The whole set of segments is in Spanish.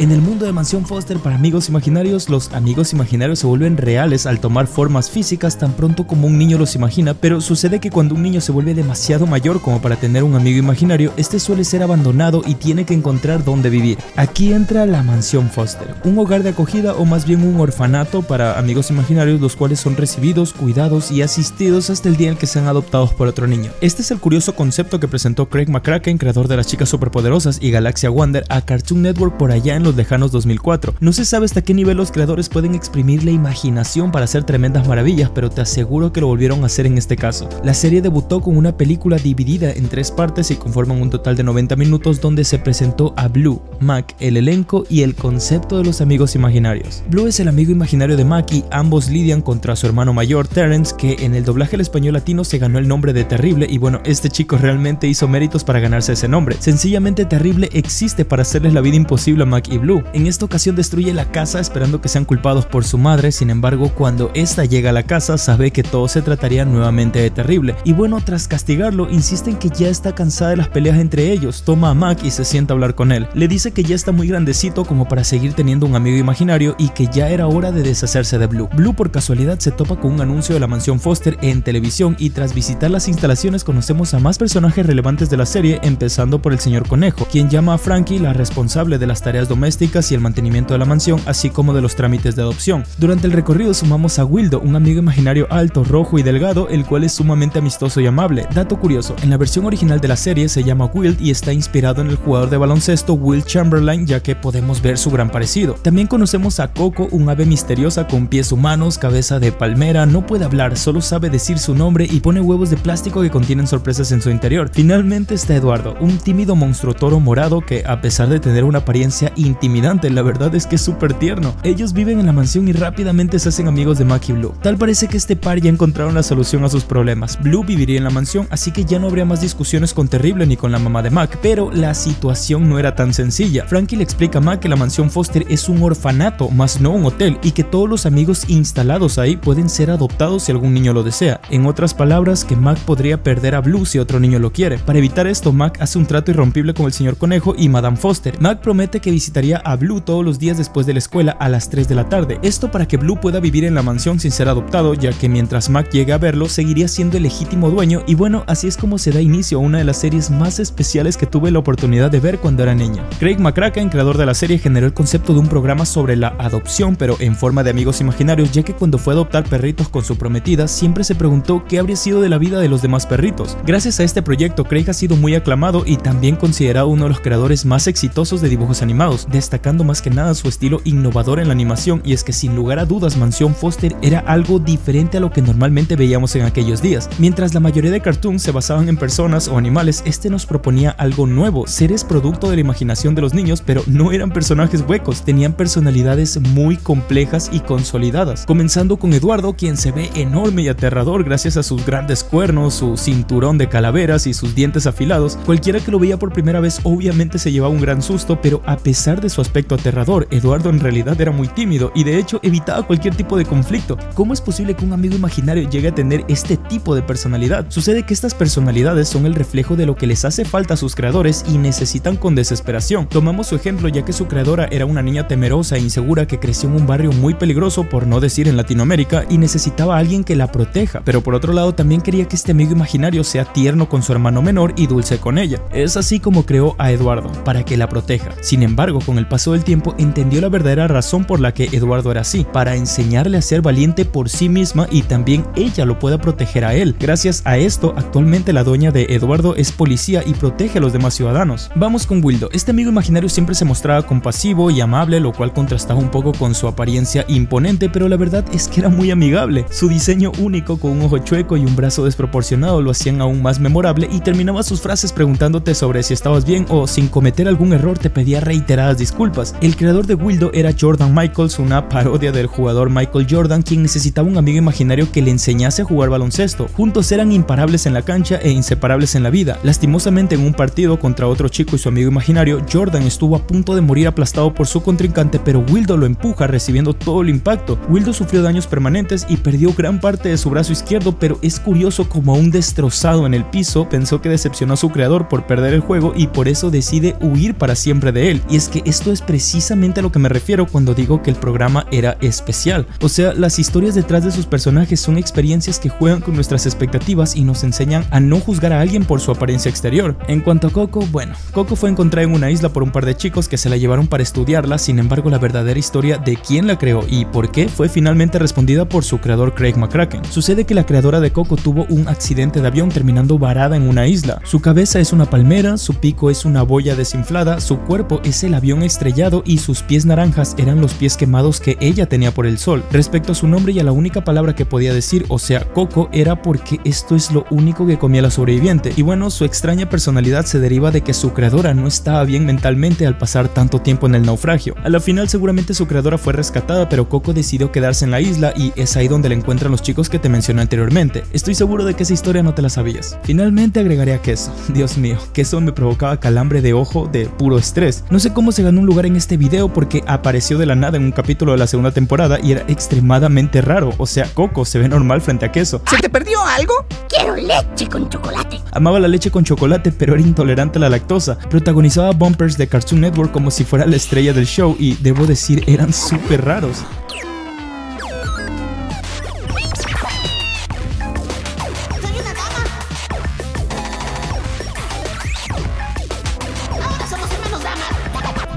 En el mundo de Mansión Foster para amigos imaginarios, los amigos imaginarios se vuelven reales al tomar formas físicas tan pronto como un niño los imagina, pero sucede que cuando un niño se vuelve demasiado mayor como para tener un amigo imaginario, este suele ser abandonado y tiene que encontrar dónde vivir. Aquí entra la Mansión Foster, un hogar de acogida o más bien un orfanato para amigos imaginarios los cuales son recibidos, cuidados y asistidos hasta el día en que sean adoptados por otro niño. Este es el curioso concepto que presentó Craig McCracken, creador de las chicas superpoderosas y Galaxia Wonder, a Cartoon Network por allá en los lejanos 2004. No se sabe hasta qué nivel los creadores pueden exprimir la imaginación para hacer tremendas maravillas, pero te aseguro que lo volvieron a hacer en este caso. La serie debutó con una película dividida en tres partes y conforman un total de 90 minutos donde se presentó a Blue, Mac, el elenco y el concepto de los amigos imaginarios. Blue es el amigo imaginario de Mac y ambos lidian contra su hermano mayor Terrence que en el doblaje al español latino se ganó el nombre de Terrible y bueno, este chico realmente hizo méritos para ganarse ese nombre. Sencillamente Terrible existe para hacerles la vida imposible a Mac y Blue. En esta ocasión destruye la casa esperando que sean culpados por su madre, sin embargo cuando esta llega a la casa sabe que todo se trataría nuevamente de Terrible y bueno, tras castigarlo insisten que ya está cansada de las peleas entre ellos, toma a Mac y se sienta a hablar con él. Le dice que ya está muy grandecito como para seguir teniendo un amigo imaginario y que ya era hora de deshacerse de Blue. Blue por casualidad se topa con un anuncio de la mansión Foster en televisión y tras visitar las instalaciones conocemos a más personajes relevantes de la serie, empezando por el señor Conejo, quien llama a Frankie la responsable de las tareas domésticas y el mantenimiento de la mansión, así como de los trámites de adopción. Durante el recorrido sumamos a Wildo, un amigo imaginario alto, rojo y delgado, el cual es sumamente amistoso y amable. Dato curioso, en la versión original de la serie se llama Wild y está inspirado en el jugador de baloncesto Will Chamberlain, ya que podemos ver su gran parecido. También conocemos a Coco, un ave misteriosa con pies humanos, cabeza de palmera, no puede hablar, solo sabe decir su nombre y pone huevos de plástico que contienen sorpresas en su interior. Finalmente está Eduardo, un tímido monstruo toro morado que a pesar de tener una apariencia intimidante, la verdad es que es súper tierno. Ellos viven en la mansión y rápidamente se hacen amigos de Mac y Blue. Tal parece que este par ya encontraron la solución a sus problemas. Blue viviría en la mansión, así que ya no habría más discusiones con Terrible ni con la mamá de Mac, pero la situación no era tan sencilla. Frankie le explica a Mac que la mansión Foster es un orfanato, más no un hotel, y que todos los amigos instalados ahí pueden ser adoptados si algún niño lo desea. En otras palabras, que Mac podría perder a Blue si otro niño lo quiere. Para evitar esto, Mac hace un trato irrompible con el señor Conejo y Madame Foster. Mac promete que visitaría a Blue todos los días después de la escuela a las 3 de la tarde. Esto para que Blue pueda vivir en la mansión sin ser adoptado, ya que mientras Mac llegue a verlo, seguiría siendo el legítimo dueño y bueno, así es como se da inicio a una de las series más especiales que tuve la oportunidad de ver cuando era niño. Craig McCracken, creador de la serie, generó el concepto de un programa sobre la adopción, pero en forma de amigos imaginarios, ya que cuando fue a adoptar perritos con su prometida, siempre se preguntó qué habría sido de la vida de los demás perritos. Gracias a este proyecto, Craig ha sido muy aclamado y también considerado uno de los creadores más exitosos de dibujos animados, destacando más que nada su estilo innovador en la animación y es que sin lugar a dudas Mansión Foster era algo diferente a lo que normalmente veíamos en aquellos días. Mientras la mayoría de cartoons se basaban en personas o animales, este nos proponía algo nuevo, seres producto de la imaginación de los niños, pero no eran personajes huecos, tenían personalidades muy complejas y consolidadas, comenzando con Eduardo, quien se ve enorme y aterrador gracias a sus grandes cuernos, su cinturón de calaveras y sus dientes afilados. Cualquiera que lo veía por primera vez obviamente se llevaba un gran susto, pero a pesar de su aspecto aterrador, Eduardo en realidad era muy tímido y de hecho evitaba cualquier tipo de conflicto. ¿Cómo es posible que un amigo imaginario llegue a tener este tipo de personalidad? Sucede que estas personalidades son el reflejo de lo que les hace falta a sus creadores y necesitan con desesperación. Tomamos su ejemplo ya que su creadora era una niña temerosa e insegura que creció en un barrio muy peligroso, por no decir en Latinoamérica, y necesitaba a alguien que la proteja, pero por otro lado también quería que este amigo imaginario sea tierno con su hermano menor y dulce con ella. Es así como creó a Eduardo, para que la proteja. Sin embargo, con el paso del tiempo entendió la verdadera razón por la que Eduardo era así, para enseñarle a ser valiente por sí misma y también ella lo pueda proteger a él. Gracias a esto, actualmente la dueña de Eduardo es policía y protege a los demás ciudadanos. Vamos con Wildo. Este amigo imaginario siempre se mostraba compasivo y amable, lo cual contrastaba un poco con su apariencia imponente, pero la verdad es que era muy amigable. Su diseño único con un ojo chueco y un brazo desproporcionado lo hacían aún más memorable y terminaba sus frases preguntándote sobre si estabas bien o sin cometer algún error te pedía reiteradas disculpas. El creador de Wildo era Jordan Michaels, una parodia del jugador Michael Jordan, quien necesitaba un amigo imaginario que le enseñase a jugar baloncesto. Juntos eran imparables en la cancha e inseparables en la vida. Lastimosamente en un partido contra otro chico y su amigo imaginario, Jordan estuvo a punto de morir aplastado por su contrincante, pero Wildo lo empuja recibiendo todo el impacto. Wildo sufrió daños permanentes y perdió gran parte de su brazo izquierdo, pero es curioso como aún destrozado en el piso, pensó que decepcionó a su creador por perder el juego y por eso decide huir para siempre de él. Y es que esto es precisamente a lo que me refiero cuando digo que el programa era especial. O sea, las historias detrás de sus personajes son experiencias que juegan con nuestras expectativas y nos enseñan a no juzgar a alguien por su apariencia exterior. En cuanto a Coco, bueno, Coco fue encontrada en una isla por un par de chicos que se la llevaron para estudiarla, sin embargo la verdadera historia de quién la creó y por qué fue finalmente respondida por su creador Craig McCracken. Sucede que la creadora de Coco tuvo un accidente de avión terminando varada en una isla. Su cabeza es una palmera, su pico es una boya desinflada, su cuerpo es el avión estrellado y sus pies naranjas eran los pies quemados que ella tenía por el sol. Respecto a su nombre y a la única palabra que podía decir, o sea, Coco, era porque esto es lo único que comía la sobreviviente. Y bueno, su extraña personalidad se deriva de que su creadora no estaba bien mentalmente al pasar tanto tiempo en el naufragio. A la final seguramente su creadora fue rescatada, pero Coco decidió quedarse en la isla y es ahí donde le encuentran los chicos que te mencioné anteriormente. Estoy seguro de que esa historia no te la sabías. Finalmente agregaré a queso. Dios mío, queso me provocaba calambre de ojo de puro estrés. No sé cómo se ganó un lugar en este video porque apareció de la nada en un capítulo de la segunda temporada y era extremadamente raro. O sea, Coco se ve normal frente a queso. ¿Se te perdió algo? Quiero leche con chocolate. Amaba la leche con chocolate, pero era intolerante a la lactosa. Protagonizaba bumpers de Cartoon Network como si fuera la estrella del show y debo decir eran súper raros.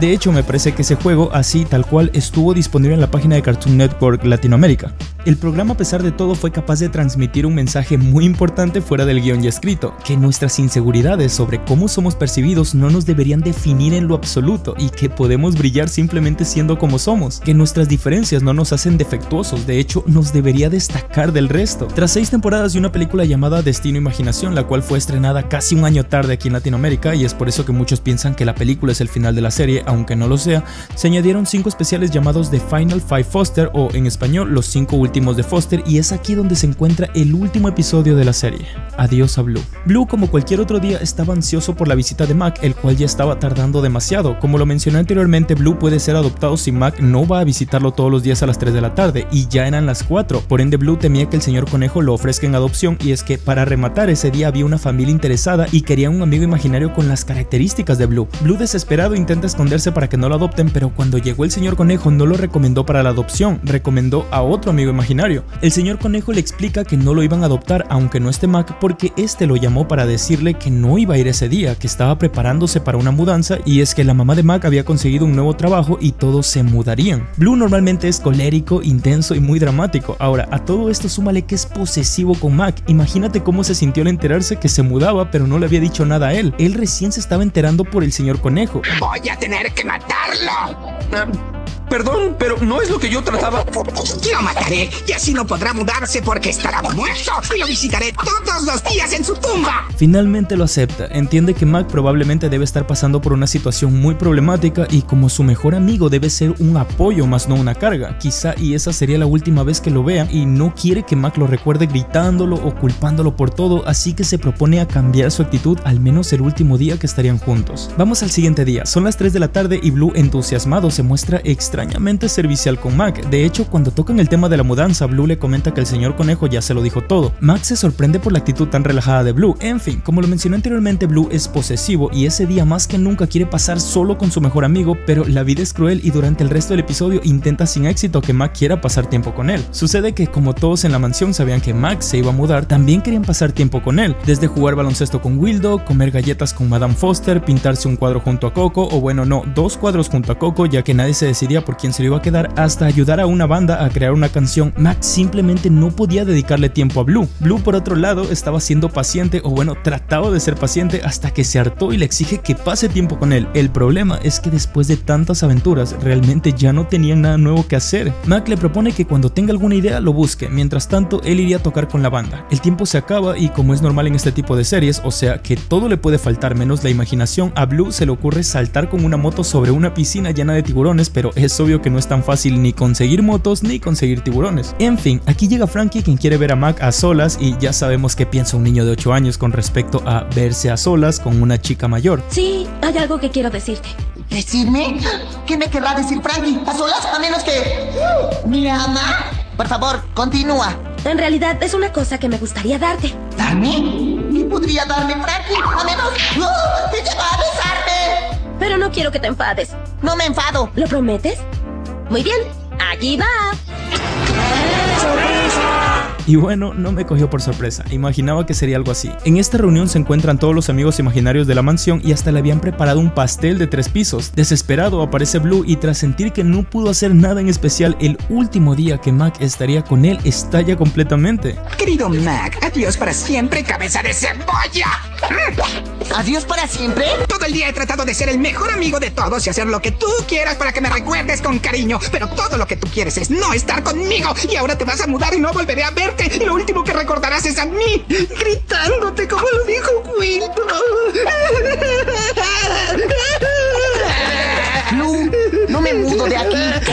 De hecho, me parece que ese juego, así tal cual, estuvo disponible en la página de Cartoon Network Latinoamérica. El programa a pesar de todo fue capaz de transmitir un mensaje muy importante fuera del guion ya escrito, que nuestras inseguridades sobre cómo somos percibidos no nos deberían definir en lo absoluto y que podemos brillar simplemente siendo como somos, que nuestras diferencias no nos hacen defectuosos, de hecho nos debería destacar del resto. Tras seis temporadas y una película llamada Destino Imaginación, la cual fue estrenada casi un año tarde aquí en Latinoamérica y es por eso que muchos piensan que la película es el final de la serie, aunque no lo sea, se añadieron cinco especiales llamados The Final Five Foster o en español los cinco últimos de Foster y es aquí donde se encuentra el último episodio de la serie. Adiós a Blue. Blue, como cualquier otro día, estaba ansioso por la visita de Mac, el cual ya estaba tardando demasiado. Como lo mencioné anteriormente, Blue puede ser adoptado si Mac no va a visitarlo todos los días a las 3 de la tarde y ya eran las 4. Por ende, Blue temía que el señor conejo lo ofrezca en adopción y es que para rematar ese día había una familia interesada y quería un amigo imaginario con las características de Blue. Blue desesperado intenta esconderse para que no lo adopten, pero cuando llegó el señor conejo no lo recomendó para la adopción, recomendó a otro amigo imaginario. El señor conejo le explica que no lo iban a adoptar aunque no esté Mac porque este lo llamó para decirle que no iba a ir ese día, que estaba preparándose para una mudanza y es que la mamá de Mac había conseguido un nuevo trabajo y todos se mudarían. Blue normalmente es colérico, intenso y muy dramático. Ahora, a todo esto súmale que es posesivo con Mac. Imagínate cómo se sintió al enterarse que se mudaba pero no le había dicho nada a él. Él recién se estaba enterando por el señor conejo. Voy a tener que matarlo. Perdón, pero no es lo que yo trataba. Lo mataré y así no podrá mudarse porque estará muerto y lo visitaré todos los días en su tumba. Finalmente lo acepta, entiende que Mac probablemente debe estar pasando por una situación muy problemática y como su mejor amigo debe ser un apoyo más no una carga. Quizá y esa sería la última vez que lo vea y no quiere que Mac lo recuerde gritándolo o culpándolo por todo, así que se propone a cambiar su actitud al menos el último día que estarían juntos. Vamos al siguiente día, son las 3 de la tarde y Blue entusiasmado se muestra extrañamente servicial con Mac. De hecho, cuando tocan el tema de la mudanza, Blue le comenta que el señor conejo ya se lo dijo todo. Mac se sorprende por la actitud tan relajada de Blue. En fin, como lo mencioné anteriormente, Blue es posesivo y ese día más que nunca quiere pasar solo con su mejor amigo, pero la vida es cruel y durante el resto del episodio intenta sin éxito que Mac quiera pasar tiempo con él. Sucede que como todos en la mansión sabían que Mac se iba a mudar, también querían pasar tiempo con él, desde jugar baloncesto con Wildo, comer galletas con Madame Foster, pintarse un cuadro junto a Coco, o bueno, no, dos cuadros junto a Coco, ya que nadie se decidía por quién se lo iba a quedar, hasta ayudar a una banda a crear una canción, Mac simplemente no podía dedicarle tiempo a Blue. Blue, por otro lado, estaba siendo paciente, o bueno, trataba de ser paciente hasta que se hartó y le exige que pase tiempo con él. El problema es que después de tantas aventuras, realmente ya no tenían nada nuevo que hacer. Mac le propone que cuando tenga alguna idea lo busque, mientras tanto él iría a tocar con la banda. El tiempo se acaba y como es normal en este tipo de series, o sea que todo le puede faltar menos la imaginación, a Blue se le ocurre saltar con una moto sobre una piscina llena de tiburones, pero es obvio que no es tan fácil ni conseguir motos ni conseguir tiburones. En fin, aquí llega Frankie quien quiere ver a Mac a solas y ya sabemos qué piensa un niño de 8 años con respecto a verse a solas con una chica mayor. Sí, hay algo que quiero decirte. ¿Decirme? ¿Qué me querrá decir Frankie? ¿A solas? A menos que... ¿Me ama? Por favor, continúa. En realidad es una cosa que me gustaría darte. ¿Darme? ¿Qué podría darme Frankie? A menos... ¡Oh! ¡Ella va a besarme! Pero no quiero que te enfades. No me enfado. ¿Lo prometes? Muy bien, aquí va. Y bueno, no me cogió por sorpresa, imaginaba que sería algo así. En esta reunión se encuentran todos los amigos imaginarios de la mansión y hasta le habían preparado un pastel de tres pisos. Desesperado aparece Blue y tras sentir que no pudo hacer nada en especial el último día que Mac estaría con él, estalla completamente. Querido Mac, adiós para siempre, cabeza de cebolla. ¿Adiós para siempre? Todo el día he tratado de ser el mejor amigo de todos y hacer lo que tú quieras para que me recuerdes con cariño, pero todo lo que tú quieres es no estar conmigo y ahora te vas a mudar y no volveré a verte y lo último que recordarás es a mí, gritándote como lo dijo Quinto. Blue, no me mudo de aquí.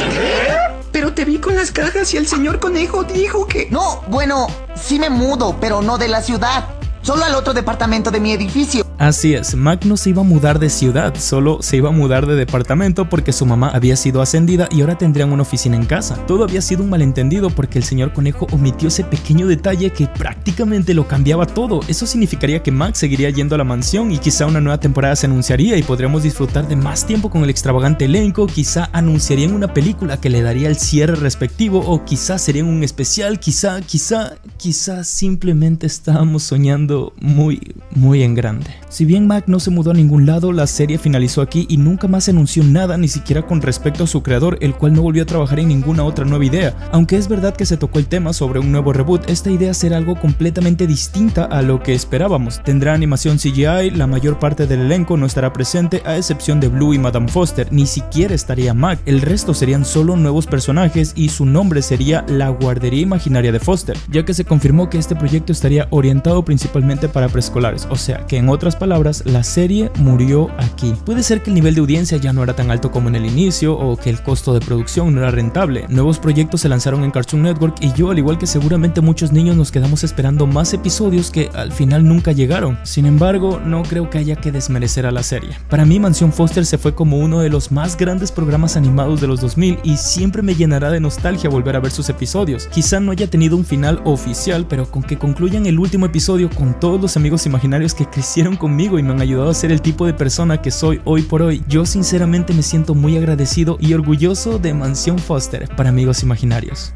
Pero te vi con las cajas y el señor conejo dijo que... No, bueno, sí me mudo, pero no de la ciudad. Solo al otro departamento de mi edificio. Así es, Mac no se iba a mudar de ciudad, solo se iba a mudar de departamento porque su mamá había sido ascendida y ahora tendrían una oficina en casa. Todo había sido un malentendido porque el señor conejo omitió ese pequeño detalle que prácticamente lo cambiaba todo. Eso significaría que Mac seguiría yendo a la mansión y quizá una nueva temporada se anunciaría y podríamos disfrutar de más tiempo con el extravagante elenco, quizá anunciarían una película que le daría el cierre respectivo o quizá serían un especial, quizá, quizá, quizá simplemente estábamos soñando muy, muy en grande. Si bien Mac no se mudó a ningún lado, la serie finalizó aquí y nunca más se anunció nada ni siquiera con respecto a su creador, el cual no volvió a trabajar en ninguna otra nueva idea. Aunque es verdad que se tocó el tema sobre un nuevo reboot, esta idea será algo completamente distinta a lo que esperábamos. Tendrá animación CGI, la mayor parte del elenco no estará presente a excepción de Blue y Madame Foster, ni siquiera estaría Mac, el resto serían solo nuevos personajes y su nombre sería La Guardería Imaginaria de Foster, ya que se confirmó que este proyecto estaría orientado principalmente para preescolares, o sea que en otras palabras, la serie murió aquí. Puede ser que el nivel de audiencia ya no era tan alto como en el inicio o que el costo de producción no era rentable. Nuevos proyectos se lanzaron en Cartoon Network y yo, al igual que seguramente muchos niños, nos quedamos esperando más episodios que al final nunca llegaron. Sin embargo, no creo que haya que desmerecer a la serie. Para mí, Mansión Foster se fue como uno de los más grandes programas animados de los 2000 y siempre me llenará de nostalgia volver a ver sus episodios. Quizá no haya tenido un final oficial, pero con que concluyan el último episodio con todos los amigos imaginarios que crecieron conmigo y me han ayudado a ser el tipo de persona que soy hoy por hoy, yo sinceramente me siento muy agradecido y orgulloso de Mansión Foster para amigos imaginarios.